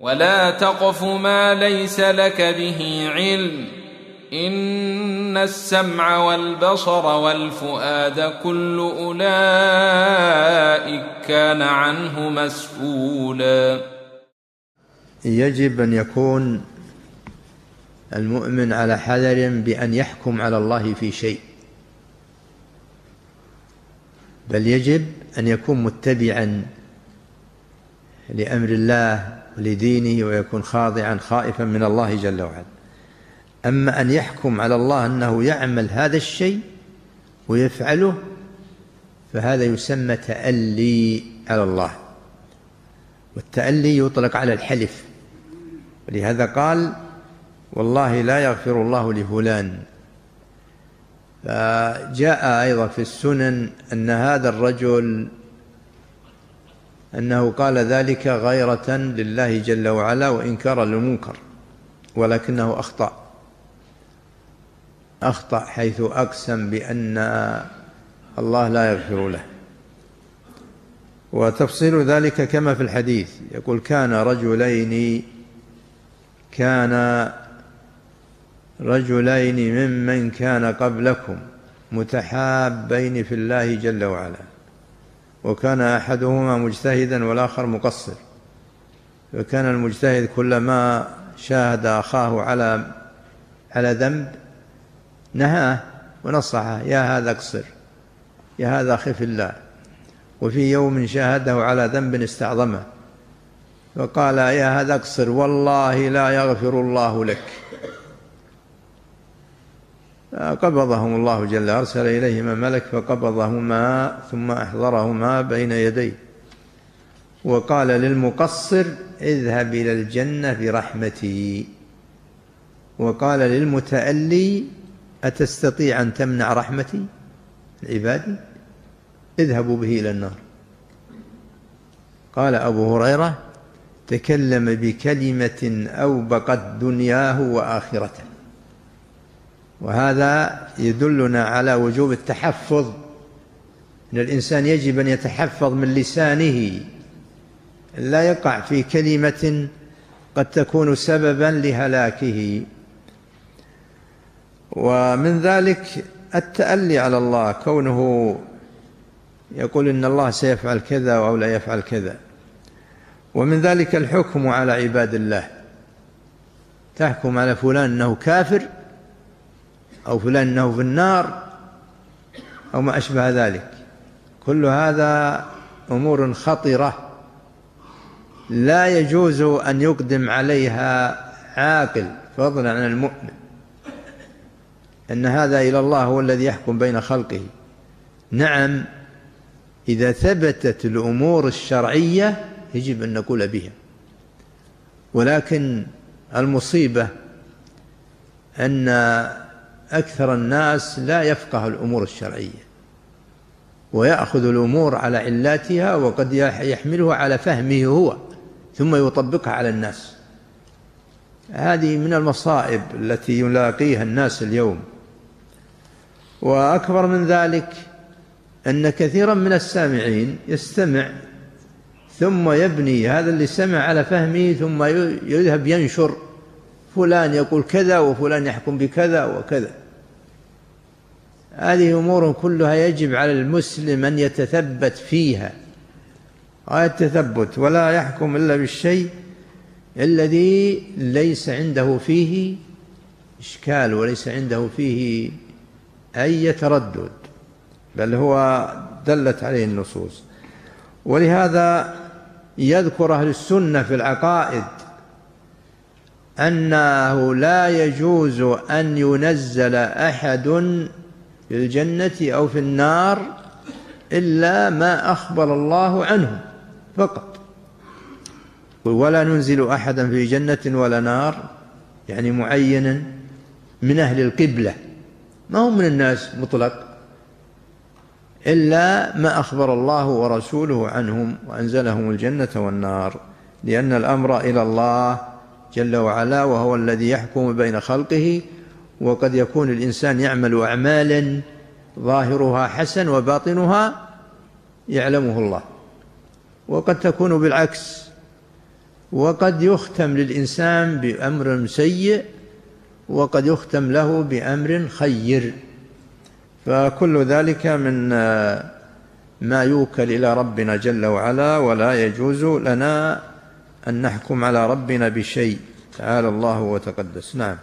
ولا تقف ما ليس لك به علم ان السمع والبصر والفؤاد كل اولئك كان عنه مسؤولا يجب أن يكون المؤمن على حذر بأن يحكم على الله في شيء. بل يجب أن يكون متبعا لأمر الله ولدينه ويكون خاضعا خائفا من الله جل وعلا. أما أن يحكم على الله أنه يعمل هذا الشيء ويفعله فهذا يسمى تألي على الله. والتألي يطلق على الحلف. ولهذا قال والله لا يغفر الله لفلان. فجاء أيضا في السنن أن هذا الرجل أنه قال ذلك غيرة لله جل وعلا وإنكارا للمنكر ولكنه أخطأ. أخطأ حيث أقسم بأن الله لا يغفر له. وتفصيل ذلك كما في الحديث يقول كان رجلين كان رجلين ممن كان قبلكم متحابين في الله جل وعلا. وكان أحدهما مجتهدا والآخر مقصر. فكان المجتهد كلما شاهد أخاه على على ذنب نهاه ونصحه يا هذا اقصر يا هذا خف الله. وفي يوم شاهده على ذنب استعظمه فقال يا هذا اقصر والله لا يغفر الله لك. قبضهم الله جل أرسل إليهما ملك فقبضهما ثم أحضرهما بين يديه. وقال للمقصر اذهب إلى الجنة برحمتي. وقال للمتألي أتستطيع أن تمنع رحمتي العباد اذهبوا به إلى النار. قال أبو هريرة تكلم بكلمة أوبقت دنياه وآخرته. وهذا يدلنا على وجوب التحفظ. إن الإنسان يجب أن يتحفظ من لسانه. لا يقع في كلمة قد تكون سببا لهلاكه. ومن ذلك التألي على الله كونه يقول إن الله سيفعل كذا أو لا يفعل كذا. ومن ذلك الحكم على عباد الله. تحكم على فلان أنه كافر أو فلان أنه في النار أو ما أشبه ذلك. كل هذا أمور خطرة. لا يجوز أن يقدم عليها عاقل فضلا عن المؤمن أن هذا إلى الله هو الذي يحكم بين خلقه. نعم إذا ثبتت الأمور الشرعية يجب أن نقول بها. ولكن المصيبة أن أكثر الناس لا يفقه الأمور الشرعية ويأخذ الأمور على علاتها وقد يحملها على فهمه هو ثم يطبقها على الناس. هذه من المصائب التي يلاقيها الناس اليوم. وأكبر من ذلك أن كثيرا من السامعين يستمع ثم يبني هذا اللي سمع على فهمه ثم يذهب ينشر فلان يقول كذا وفلان يحكم بكذا وكذا. هذه أمور كلها يجب على المسلم أن يتثبت فيها. التثبت ولا يحكم إلا بالشيء الذي ليس عنده فيه إشكال وليس عنده فيه أي تردد بل هو دلت عليه النصوص. ولهذا يذكر أهل السنة في العقائد أنه لا يجوز أن ينزل أحد في الجنة أو في النار إلا ما أخبر الله عنه فقط. ولا ننزل أحدا في جنة ولا نار يعني معينا من أهل القبلة. ما هو من الناس مطلق. إلا ما أخبر الله ورسوله عنهم وأنزلهم الجنة والنار. لأن الأمر إلى الله جل وعلا وهو الذي يحكم بين خلقه وقد يكون الإنسان يعمل أعمالا ظاهرها حسن وباطنها يعلمه الله. وقد تكون بالعكس وقد يختم للإنسان بأمر سيء وقد يختم له بأمر خير. فكل ذلك من ما يوكل إلى ربنا جل وعلا ولا يجوز لنا أن نحكم على ربنا بشيء. تعالى الله وتقدس. نعم.